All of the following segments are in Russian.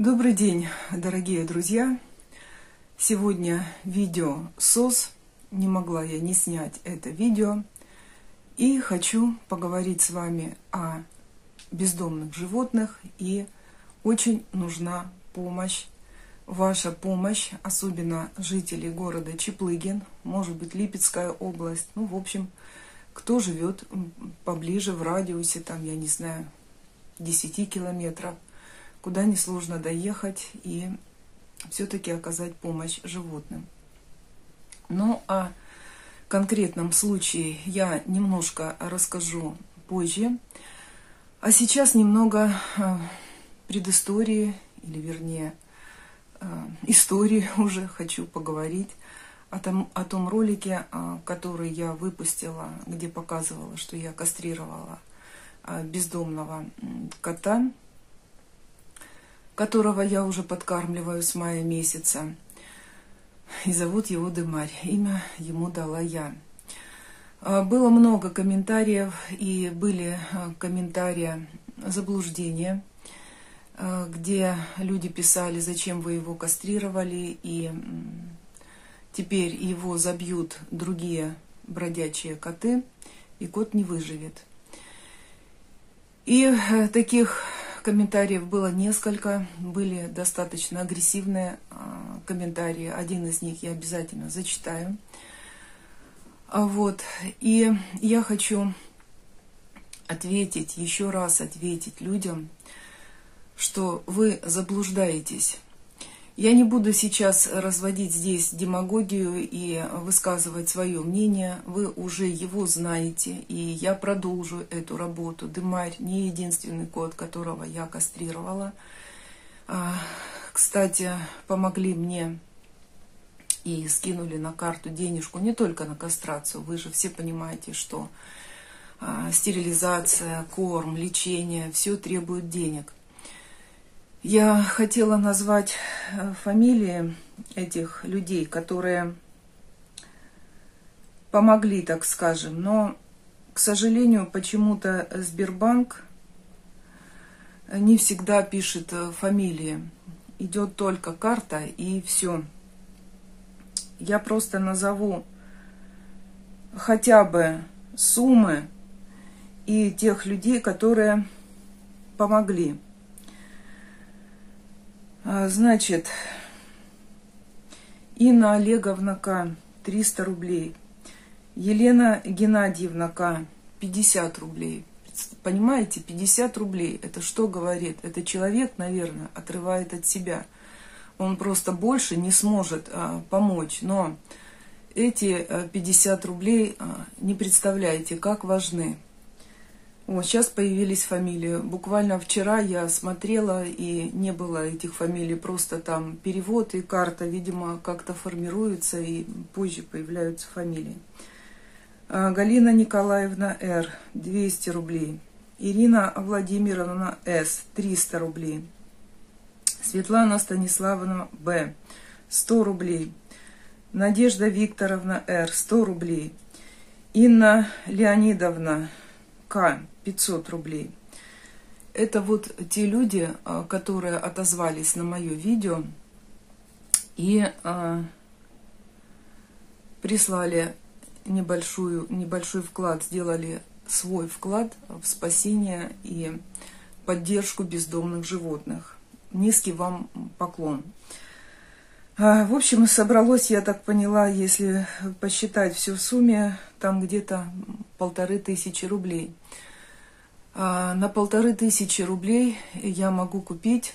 Добрый день, дорогие друзья! Сегодня видео СОС. Не могла я не снять это видео. И хочу поговорить с вами о бездомных животных. И очень нужна помощь, ваша помощь, особенно жителей города Чеплыгин, может быть, Липецкая область. Ну, в общем, кто живет поближе в радиусе, там, я не знаю, 10 километров – куда несложно доехать и все-таки оказать помощь животным. Ну, а конкретном случае я немножко расскажу позже. А сейчас немного э, предыстории, или вернее, э, истории уже хочу поговорить о том, о том ролике, э, который я выпустила, где показывала, что я кастрировала бездомного кота которого я уже подкармливаю с мая месяца. И зовут его Дымарь. Имя ему дала я. А, было много комментариев, и были а, комментарии заблуждения, а, где люди писали, зачем вы его кастрировали, и теперь его забьют другие бродячие коты, и кот не выживет. И э, таких Комментариев было несколько, были достаточно агрессивные а, комментарии. Один из них я обязательно зачитаю. А вот. И я хочу ответить, еще раз ответить людям, что вы заблуждаетесь. Я не буду сейчас разводить здесь демагогию и высказывать свое мнение. Вы уже его знаете, и я продолжу эту работу. Дымарь не единственный кот, которого я кастрировала. А, кстати, помогли мне и скинули на карту денежку не только на кастрацию. Вы же все понимаете, что а, стерилизация, корм, лечение, все требует денег. Я хотела назвать э, фамилии этих людей, которые помогли, так скажем, но, к сожалению, почему-то Сбербанк не всегда пишет э, фамилии. Идет только карта и все. Я просто назову хотя бы суммы и тех людей, которые помогли. А, значит, Инна Олеговна К. 300 рублей. Елена Геннадьевна К. 50 рублей. Понимаете, 50 рублей. Это что говорит? Это человек, наверное, отрывает от себя. Он просто больше не сможет а, помочь. Но эти 50 а, рублей а, не представляете, как важны. Вот, сейчас появились фамилии. Буквально вчера я смотрела, и не было этих фамилий, просто там перевод и карта, видимо, как-то формируются, и позже появляются фамилии. А, Галина Николаевна Р. 200 рублей. Ирина Владимировна С. 300 рублей. Светлана Станиславовна Б. 100 рублей. Надежда Викторовна Р. 100 рублей. Инна Леонидовна К. 500 рублей. Это вот те люди, а, которые отозвались на мое видео и а, прислали небольшую, небольшой вклад, сделали свой вклад в спасение и поддержку бездомных животных. Низкий вам поклон. А, в общем, собралось, я так поняла, если посчитать все в сумме, там где-то полторы тысячи рублей. А, на полторы тысячи рублей я могу купить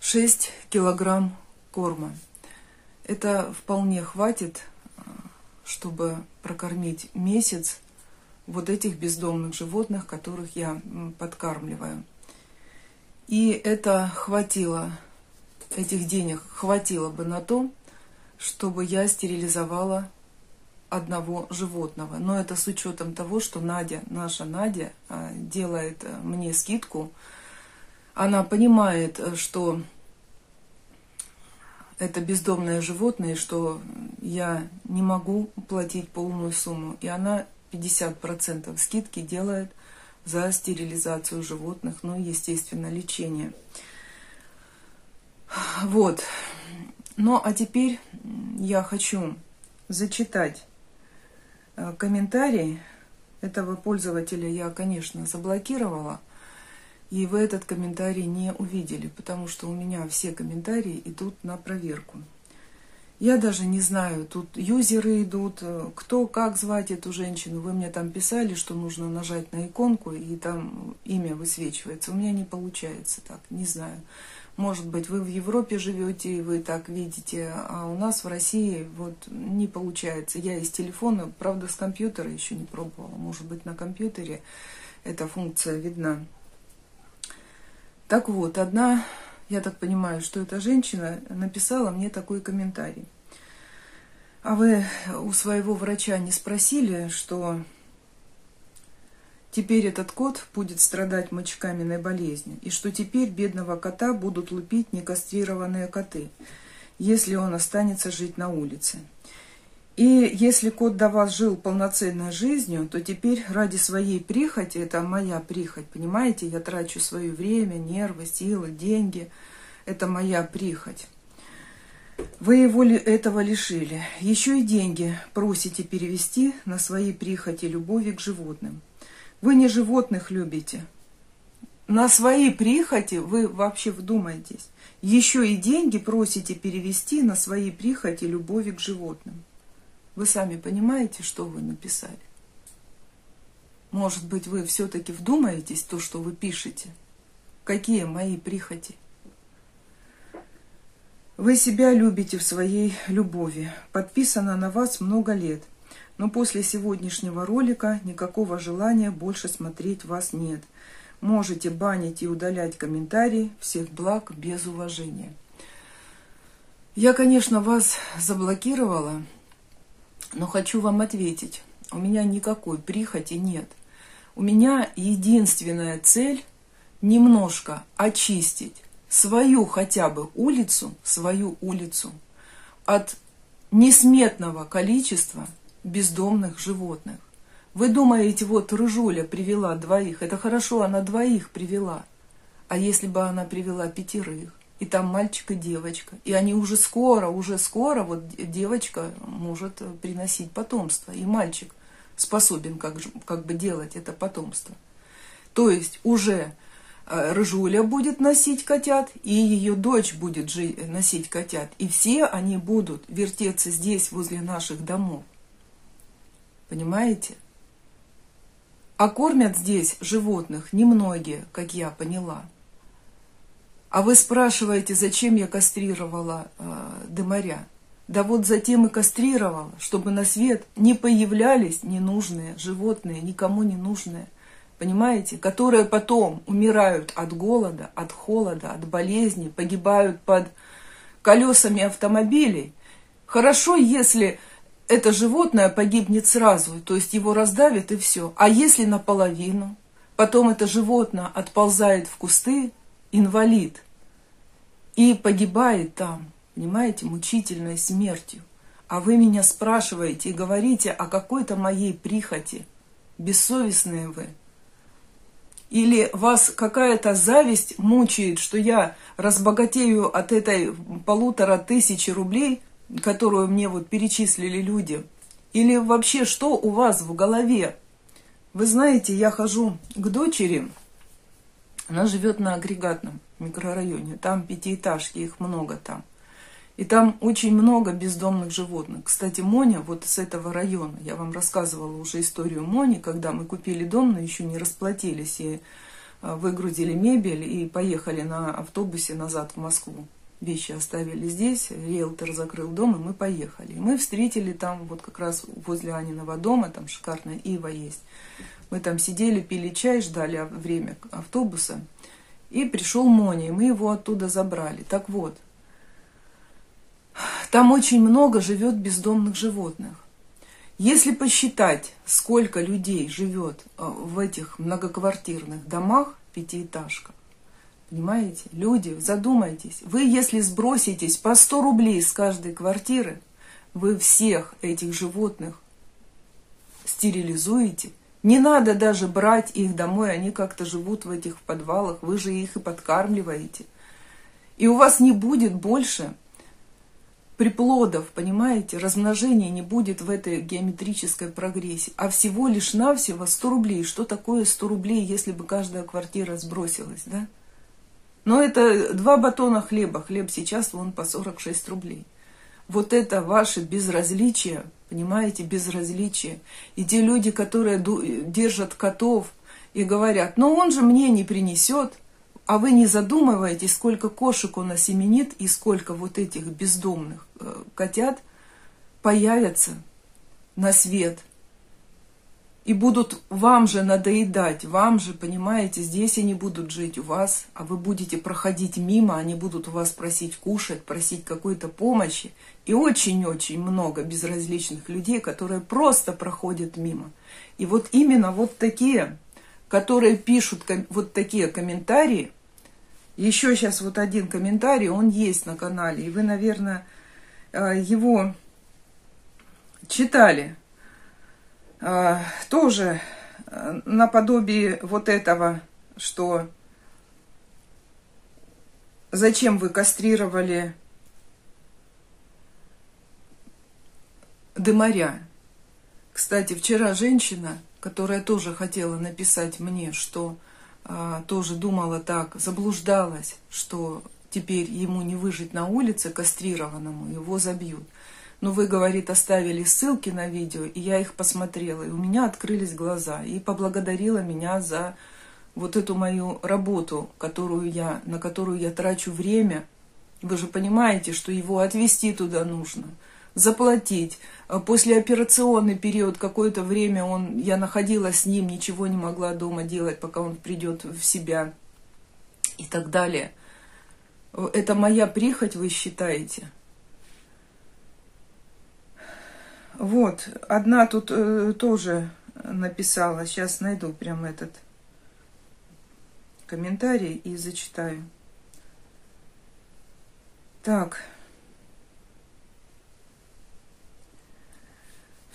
6 килограмм корма. Это вполне хватит, а, чтобы прокормить месяц вот этих бездомных животных, которых я подкармливаю. И это хватило, этих денег хватило бы на то, чтобы я стерилизовала одного животного. Но это с учетом того, что Надя, наша Надя, а, делает э, мне скидку. Она понимает, э, что это бездомное животное, что я не могу платить полную сумму. И она 50% скидки делает за стерилизацию животных, ну и, естественно, лечение. Вот. Ну, а теперь я хочу зачитать комментарий этого пользователя. Я, конечно, заблокировала. И вы этот комментарий не увидели, потому что у меня все комментарии идут на проверку. Я даже не знаю, тут юзеры идут, э, кто, как звать эту женщину. Вы мне там писали, что нужно нажать на иконку, и там имя высвечивается. У меня не получается так, не знаю. Может быть, вы в Европе живете, и вы так видите, а у нас в России вот не получается. Я из телефона, правда, с компьютера еще не пробовала. Может быть, на компьютере эта функция видна. Так вот, одна я так понимаю, что эта женщина написала мне такой комментарий. А вы у своего врача не спросили, что теперь этот кот будет страдать мочекаменной болезнью, и что теперь бедного кота будут лупить некастрированные коты, если он останется жить на улице. И если кот до вас жил полноценной жизнью, то теперь ради своей прихоти, это моя прихоть, понимаете, я трачу свое время, нервы, силы, деньги, это моя прихоть. Вы его этого лишили. Еще и деньги просите перевести на свои прихоти любови к животным. Вы не животных любите. На свои прихоти вы вообще вдумайтесь. Еще и деньги просите перевести на свои прихоти любови к животным. Вы сами понимаете, что вы написали? Может быть, вы все-таки вдумаетесь то, что вы пишете? Какие мои прихоти? Вы себя любите в своей любови. Подписано на вас много лет. Но после сегодняшнего ролика никакого желания больше смотреть вас нет. Можете банить и удалять комментарии. Всех благ без уважения. Я, конечно, вас заблокировала, но хочу вам ответить. У меня никакой прихоти нет. У меня единственная цель немножко очистить свою хотя бы улицу, свою улицу от несметного количества бездомных животных. Вы думаете, вот Рыжуля привела двоих, это хорошо, она двоих привела. А если бы она привела пятерых? и там мальчик и девочка. И они уже скоро, уже скоро, вот девочка может приносить потомство, и мальчик способен как, как бы делать это потомство. То есть уже э, Рыжуля будет носить котят, и ее дочь будет носить котят. И все они будут вертеться здесь, возле наших домов. Понимаете? А кормят здесь животных немногие, как я поняла. А вы спрашиваете, зачем я кастрировала э, дымаря? Да вот затем и кастрировала, чтобы на свет не появлялись ненужные животные, никому не нужные, понимаете, которые потом умирают от голода, от холода, от болезни, погибают под колесами автомобилей. Хорошо, если это животное погибнет сразу, то есть его раздавит и все. А если наполовину, потом это животное отползает в кусты, инвалид и погибает там, понимаете, мучительной смертью. А вы меня спрашиваете и говорите о какой-то моей прихоти. Бессовестные вы. Или вас какая-то зависть мучает, что я разбогатею от этой полутора тысячи рублей, которую мне вот перечислили люди. Или вообще что у вас в голове? Вы знаете, я хожу к дочери, она живет на агрегатном микрорайоне. Там пятиэтажки, их много там. И там очень много бездомных животных. Кстати, Моня вот с этого района, я вам рассказывала уже историю Мони, когда мы купили дом, но еще не расплатились, и а, выгрузили мебель и поехали на автобусе назад в Москву. Вещи оставили здесь, риэлтор закрыл дом, и мы поехали. И мы встретили там, вот как раз возле Аниного дома, там шикарная ива есть. Мы там сидели, пили чай, ждали время автобуса. И пришел Мони, и мы его оттуда забрали. Так вот, там очень много живет бездомных животных. Если посчитать, сколько людей живет э, в этих многоквартирных домах, пятиэтажках, понимаете, люди, задумайтесь, вы если сброситесь по 100 рублей с каждой квартиры, вы всех этих животных стерилизуете не надо даже брать их домой, они как-то живут в этих подвалах, вы же их и подкармливаете. И у вас не будет больше приплодов, понимаете, размножения не будет в этой геометрической прогрессии, а всего лишь навсего 100 рублей. Что такое 100 рублей, если бы каждая квартира сбросилась, да? Но это два батона хлеба. Хлеб сейчас вон по 46 рублей. Вот это ваше безразличие, понимаете, безразличие. И те люди, которые держат котов и говорят, ну он же мне не принесет, а вы не задумываетесь, сколько кошек он осеменит и сколько вот этих бездомных э, котят появятся на свет и будут вам же надоедать, вам же, понимаете, здесь они будут жить у вас, а вы будете проходить мимо, они будут у вас просить кушать, просить какой-то помощи. И очень-очень много безразличных людей, которые просто проходят мимо. И вот именно вот такие, которые пишут вот такие комментарии, еще сейчас вот один комментарий, он есть на канале, и вы, наверное, э, его читали. Э, тоже э, наподобие вот этого, что зачем вы кастрировали дымаря. Кстати, вчера женщина, которая тоже хотела написать мне, что а, тоже думала так, заблуждалась, что теперь ему не выжить на улице кастрированному, его забьют. Но вы, говорит, оставили ссылки на видео, и я их посмотрела, и у меня открылись глаза, и поблагодарила меня за вот эту мою работу, которую я, на которую я трачу время. Вы же понимаете, что его отвезти туда нужно – заплатить. После операционный период какое-то время он, я находилась с ним, ничего не могла дома делать, пока он придет в себя и так далее. Это моя прихоть, вы считаете? Вот, одна тут э, тоже написала, сейчас найду прям этот комментарий и зачитаю. Так.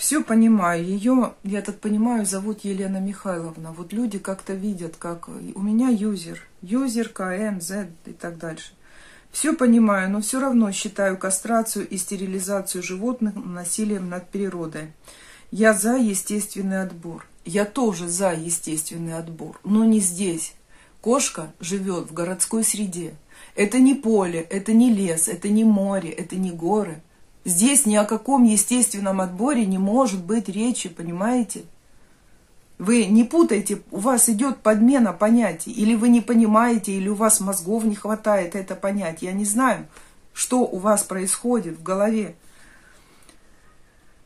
все понимаю. Ее, я так понимаю, зовут Елена Михайловна. Вот люди как-то видят, как у меня юзер, юзер КМ, З и так дальше. Все понимаю, но все равно считаю кастрацию и стерилизацию животных насилием над природой. Я за естественный отбор. Я тоже за естественный отбор, но не здесь. Кошка живет в городской среде. Это не поле, это не лес, это не море, это не горы – Здесь ни о каком естественном отборе не может быть речи, понимаете? Вы не путайте, у вас идет подмена понятий, или вы не понимаете, или у вас мозгов не хватает это понять. Я не знаю, что у вас происходит в голове.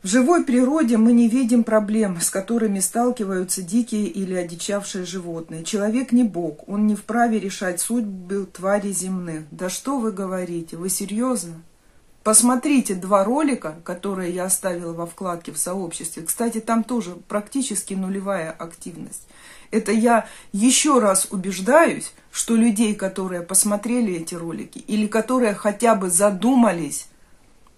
В живой природе мы не видим проблем, с которыми сталкиваются дикие или одичавшие животные. Человек не бог, он не вправе решать судьбы тварей земных. Да что вы говорите, вы серьезно? Посмотрите два ролика, которые я оставила во вкладке в сообществе. Кстати, там тоже практически нулевая активность. Это я еще раз убеждаюсь, что людей, которые посмотрели эти ролики, или которые хотя бы задумались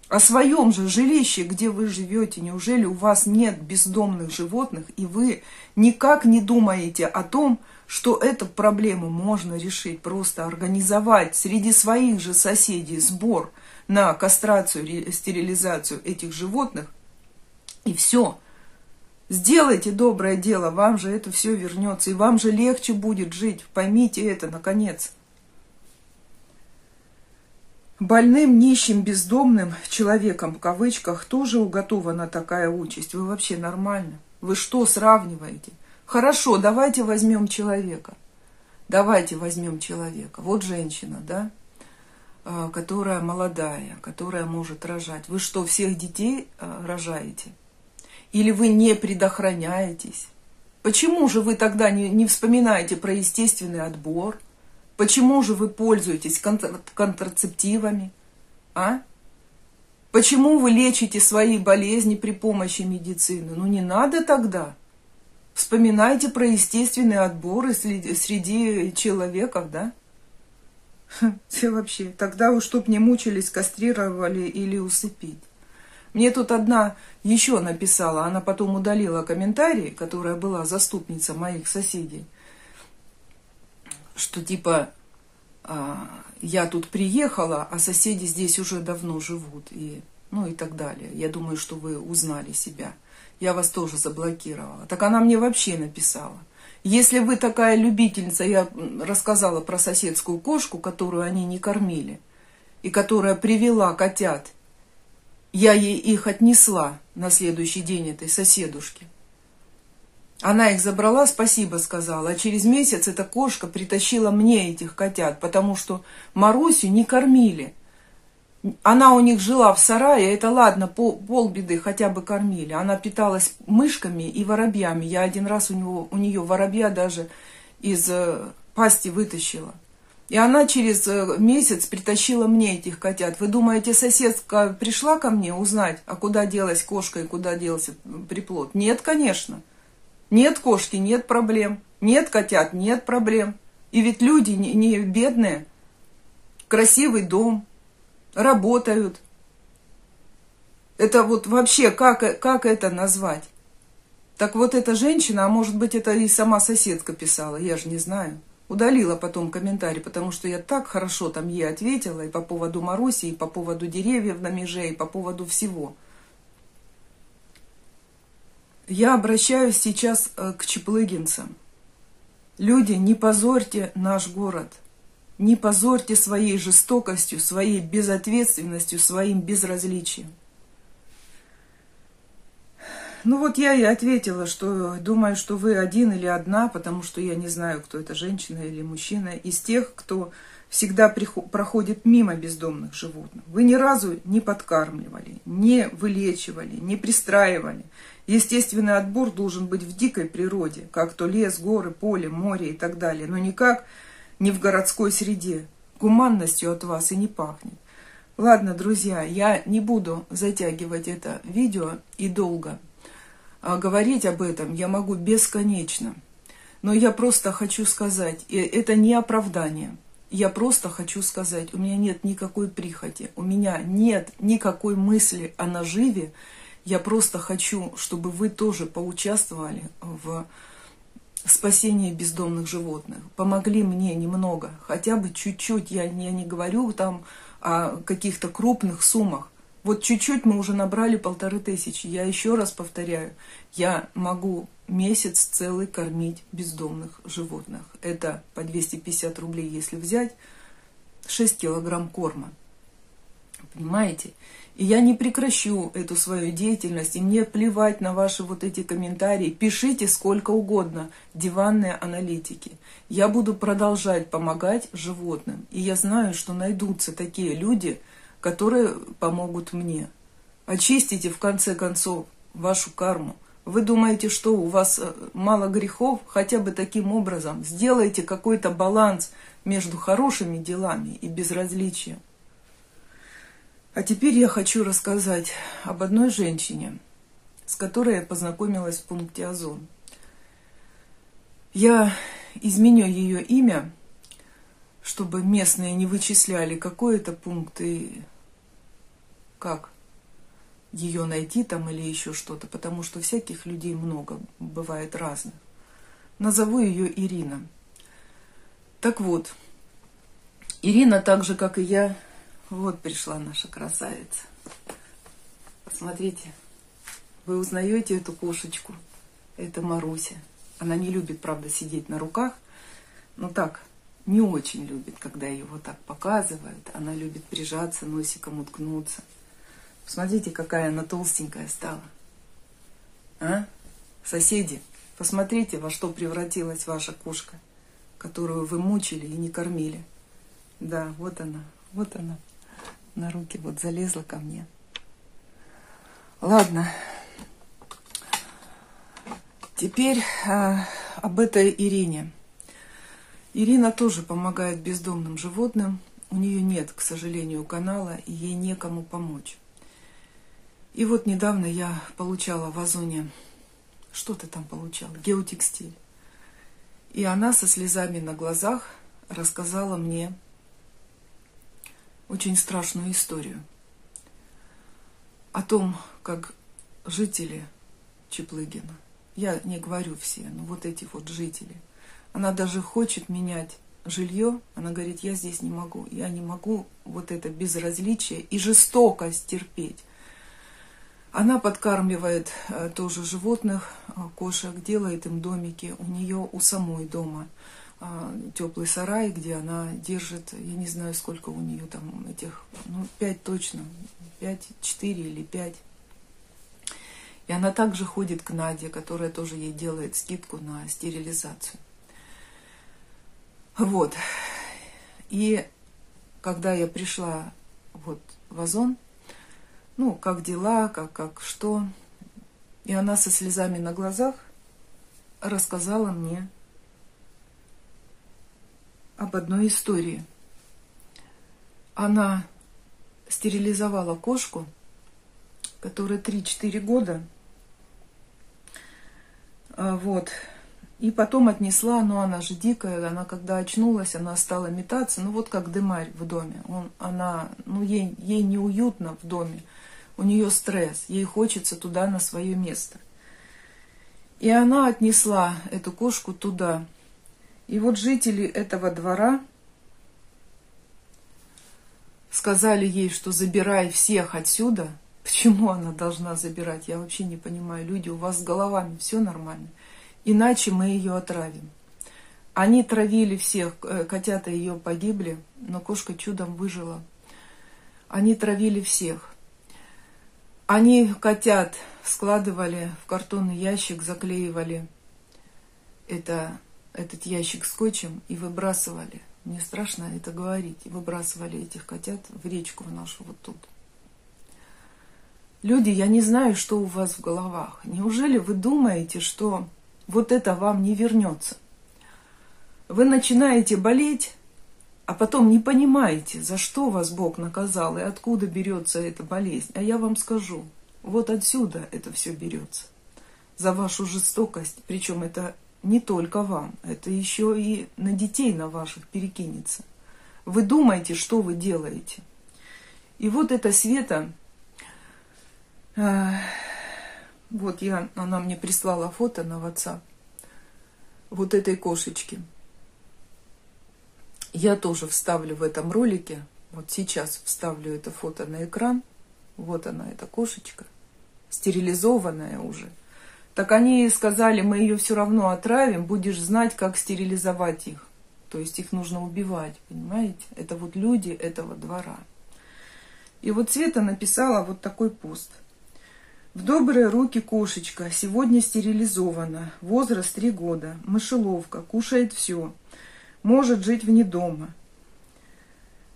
о своем же жилище, где вы живете, неужели у вас нет бездомных животных, и вы никак не думаете о том, что эту проблему можно решить, просто организовать среди своих же соседей сбор – на кастрацию, стерилизацию этих животных, и все. Сделайте доброе дело, вам же это все вернется, и вам же легче будет жить. Поймите это, наконец. Больным, нищим, бездомным человеком, в кавычках, тоже уготована такая участь. Вы вообще нормально? Вы что сравниваете? Хорошо, давайте возьмем человека. Давайте возьмем человека. Вот женщина, да? Э, которая молодая, которая может рожать. Вы что, всех детей э, рожаете? Или вы не предохраняетесь? Почему же вы тогда не, не вспоминаете про естественный отбор? Почему же вы пользуетесь контр контрацептивами? А? Почему вы лечите свои болезни при помощи медицины? Ну не надо тогда. Вспоминайте про естественный отбор среди, среди человеков, да? Все вообще. Тогда уж чтоб не мучились, кастрировали или усыпить. Мне тут одна еще написала, она потом удалила комментарий, которая была заступница моих соседей, что типа а, я тут приехала, а соседи здесь уже давно живут, и, ну и так далее. Я думаю, что вы узнали себя. Я вас тоже заблокировала. Так она мне вообще написала. Если вы такая любительница, я рассказала про соседскую кошку, которую они не кормили, и которая привела котят, я ей их отнесла на следующий день этой соседушке. Она их забрала, спасибо сказала, а через месяц эта кошка притащила мне этих котят, потому что Марусю не кормили. Она у них жила в сарае, это ладно, пол, полбеды хотя бы кормили. Она питалась мышками и воробьями. Я один раз у, него, у нее воробья даже из э, пасти вытащила. И она через э, месяц притащила мне этих котят. Вы думаете, соседка пришла ко мне узнать, а куда делась кошка и куда делся приплод? Нет, конечно. Нет кошки, нет проблем. Нет котят, нет проблем. И ведь люди не, не бедные. Красивый дом, работают. Это вот вообще, как, как это назвать? Так вот эта женщина, а может быть это и сама соседка писала, я же не знаю. Удалила потом комментарий, потому что я так хорошо там ей ответила и по поводу Маруси, и по поводу деревьев на меже, и по поводу всего. Я обращаюсь сейчас э, к чеплыгинцам. Люди, не позорьте наш город. Не позорьте своей жестокостью, своей безответственностью, своим безразличием. Ну вот я и ответила, что думаю, что вы один или одна, потому что я не знаю, кто это, женщина или мужчина, из тех, кто всегда проходит мимо бездомных животных. Вы ни разу не подкармливали, не вылечивали, не пристраивали. Естественный отбор должен быть в дикой природе, как то лес, горы, поле, море и так далее, но никак не в городской среде. Гуманностью от вас и не пахнет. Ладно, друзья, я не буду затягивать это видео и долго. А говорить об этом я могу бесконечно. Но я просто хочу сказать, и это не оправдание. Я просто хочу сказать, у меня нет никакой прихоти, у меня нет никакой мысли о наживе. Я просто хочу, чтобы вы тоже поучаствовали в спасение бездомных животных. Помогли мне немного, хотя бы чуть-чуть. Я, я не говорю там о каких-то крупных суммах. Вот чуть-чуть мы уже набрали полторы тысячи. Я еще раз повторяю, я могу месяц целый кормить бездомных животных. Это по 250 рублей, если взять, 6 килограмм корма. Понимаете? И я не прекращу эту свою деятельность, и мне плевать на ваши вот эти комментарии. Пишите сколько угодно, диванные аналитики. Я буду продолжать помогать животным. И я знаю, что найдутся такие люди, которые помогут мне. Очистите, в конце концов, вашу карму. Вы думаете, что у вас э, мало грехов? Хотя бы таким образом сделайте какой-то баланс между хорошими делами и безразличием. А теперь я хочу рассказать об одной женщине, с которой я познакомилась в пункте Озон. Я изменю ее имя, чтобы местные не вычисляли, какой это пункт и как ее найти там или еще что-то, потому что всяких людей много, бывает разных. Назову ее Ирина. Так вот, Ирина, так же, как и я, вот пришла наша красавица. Посмотрите, вы узнаете эту кошечку? Это Маруся. Она не любит, правда, сидеть на руках, но так, не очень любит, когда ее вот так показывают. Она любит прижаться, носиком уткнуться. Посмотрите, какая она толстенькая стала. А? Соседи, посмотрите, во что превратилась ваша кошка, которую вы мучили и не кормили. Да, вот она, вот она на руки вот залезла ко мне. Ладно. Теперь а, об этой Ирине. Ирина тоже помогает бездомным животным. У нее нет, к сожалению, канала, и ей некому помочь. И вот недавно я получала в Озоне, что ты там получал, геотекстиль. И она со слезами на глазах рассказала мне очень страшную историю о том, как жители Чеплыгина, я не говорю все, но вот эти вот жители, она даже хочет менять жилье, она говорит, я здесь не могу, я не могу вот это безразличие и жестокость терпеть. Она подкармливает э, тоже животных, э, кошек, делает им домики. У нее у самой дома теплый сарай, где она держит, я не знаю, сколько у нее там этих, ну, пять точно, пять, четыре или пять. И она также ходит к Наде, которая тоже ей делает скидку на стерилизацию. Вот. И когда я пришла вот в Озон, ну, как дела, как, как что. И она со слезами на глазах рассказала мне об одной истории. Она стерилизовала кошку, которая 3-4 года. А, вот. И потом отнесла, но она же дикая, она когда очнулась, она стала метаться, ну вот как дымарь в доме. Он, она, ну ей, ей неуютно в доме у нее стресс, ей хочется туда на свое место. И она отнесла эту кошку туда. И вот жители этого двора сказали ей, что забирай всех отсюда. Почему она должна забирать? Я вообще не понимаю. Люди, у вас с головами все нормально. Иначе мы ее отравим. Они травили всех, э, котята ее погибли, но кошка чудом выжила. Они травили всех. Они котят складывали в картонный ящик, заклеивали это, этот ящик скотчем и выбрасывали. Мне страшно это говорить. И выбрасывали этих котят в речку в нашу вот тут. Люди, я не знаю, что у вас в головах. Неужели вы думаете, что вот это вам не вернется? Вы начинаете болеть, а потом не понимаете, за что вас Бог наказал и откуда берется эта болезнь. А я вам скажу, вот отсюда это все берется. За вашу жестокость, причем это не только вам, это еще и на детей на ваших перекинется. Вы думаете, что вы делаете. И вот эта Света, э, вот я, она мне прислала фото на WhatsApp вот этой кошечки – я тоже вставлю в этом ролике, вот сейчас вставлю это фото на экран. Вот она, эта кошечка, стерилизованная уже. Так они сказали, мы ее все равно отравим, будешь знать, как стерилизовать их. То есть их нужно убивать, понимаете? Это вот люди этого двора. И вот Света написала вот такой пост. В добрые руки кошечка, сегодня стерилизована, возраст три года, мышеловка, кушает все может жить вне дома.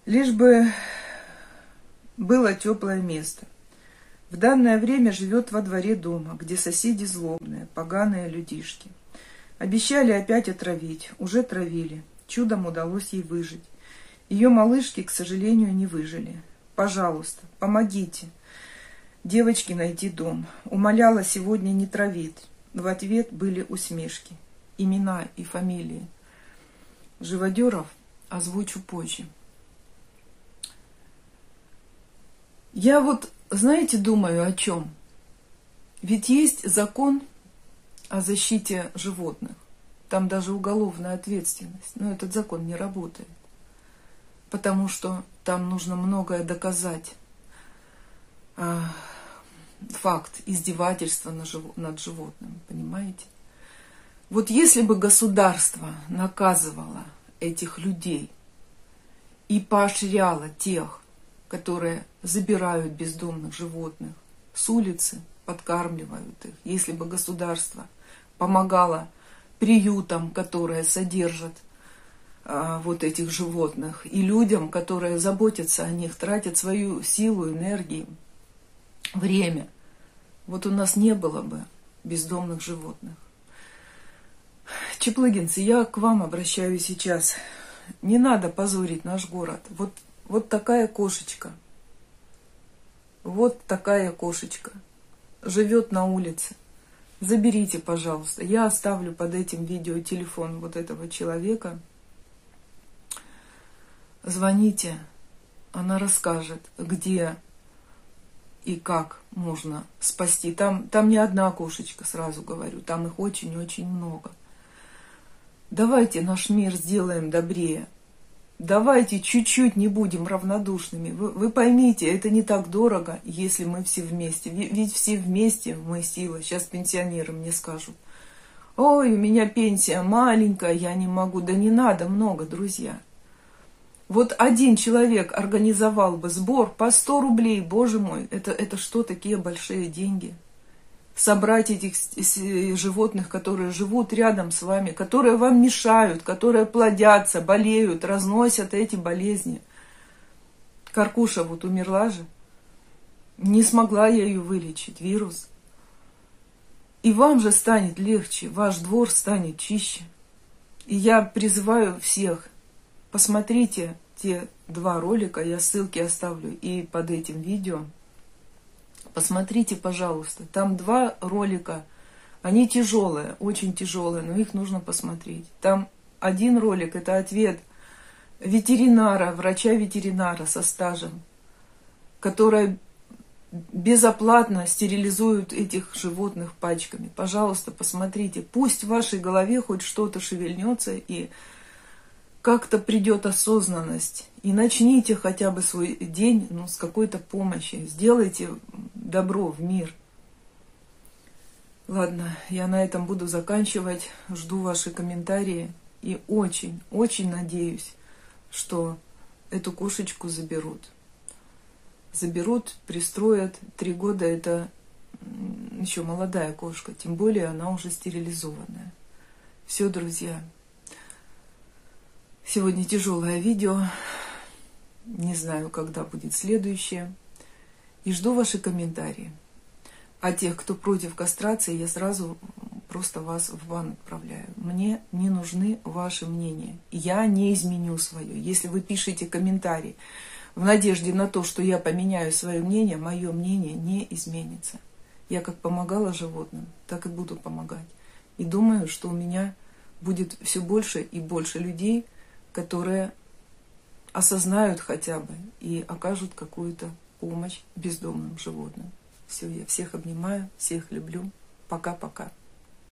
Лишь бы было теплое место. В данное время живет во дворе дома, где соседи злобные, поганые людишки. Обещали опять отравить, уже травили. Чудом удалось ей выжить. Ее малышки, к сожалению, не выжили. Пожалуйста, помогите. Девочке найти дом. Умоляла сегодня не травить. В ответ были усмешки. Имена и фамилии живодеров озвучу позже. Я вот, знаете, думаю о чем? Ведь есть закон о защите животных. Там даже уголовная ответственность. Но этот закон не работает. Потому что там нужно многое доказать. А, факт издевательства над животным, понимаете? Вот если бы государство наказывало этих людей и поощряло тех, которые забирают бездомных животных с улицы, подкармливают их, если бы государство помогало приютам, которые содержат а, вот этих животных, и людям, которые заботятся о них, тратят свою силу, энергию, время, вот у нас не было бы бездомных животных. Чеплыгинцы, я к вам обращаюсь сейчас. Не надо позорить наш город. Вот, вот такая кошечка. Вот такая кошечка. Живет на улице. Заберите, пожалуйста. Я оставлю под этим видео телефон вот этого человека. Звоните. Она расскажет, где и как можно спасти. Там, там не одна кошечка, сразу говорю. Там их очень-очень много. Давайте наш мир сделаем добрее. Давайте чуть-чуть не будем равнодушными. Вы, вы поймите, это не так дорого, если мы все вместе. Ведь все вместе мы сила. Сейчас пенсионеры мне скажут. Ой, у меня пенсия маленькая, я не могу. Да не надо много, друзья. Вот один человек организовал бы сбор по 100 рублей, боже мой, это, это что, такие большие деньги? Собрать этих животных, которые живут рядом с вами, которые вам мешают, которые плодятся, болеют, разносят эти болезни. Каркуша вот умерла же. Не смогла я ее вылечить, вирус. И вам же станет легче, ваш двор станет чище. И я призываю всех, посмотрите те два ролика, я ссылки оставлю и под этим видео – Посмотрите, пожалуйста. Там два ролика. Они тяжелые, очень тяжелые, но их нужно посмотреть. Там один ролик – это ответ ветеринара, врача-ветеринара со стажем, которая безоплатно стерилизуют этих животных пачками. Пожалуйста, посмотрите. Пусть в вашей голове хоть что-то шевельнется и как-то придет осознанность. И начните хотя бы свой день ну, с какой-то помощи. Сделайте добро в мир. Ладно, я на этом буду заканчивать. Жду ваши комментарии. И очень, очень надеюсь, что эту кошечку заберут. Заберут, пристроят. Три года это еще молодая кошка, тем более она уже стерилизованная. Все, друзья. Сегодня тяжелое видео. Не знаю, когда будет следующее. И жду ваши комментарии. А тех, кто против кастрации, я сразу просто вас в бан отправляю. Мне не нужны ваши мнения. Я не изменю свое. Если вы пишете комментарии в надежде на то, что я поменяю свое мнение, мое мнение не изменится. Я как помогала животным, так и буду помогать. И думаю, что у меня будет все больше и больше людей, которые осознают хотя бы и окажут какую-то помощь бездомным животным. Все, я всех обнимаю, всех люблю. Пока-пока.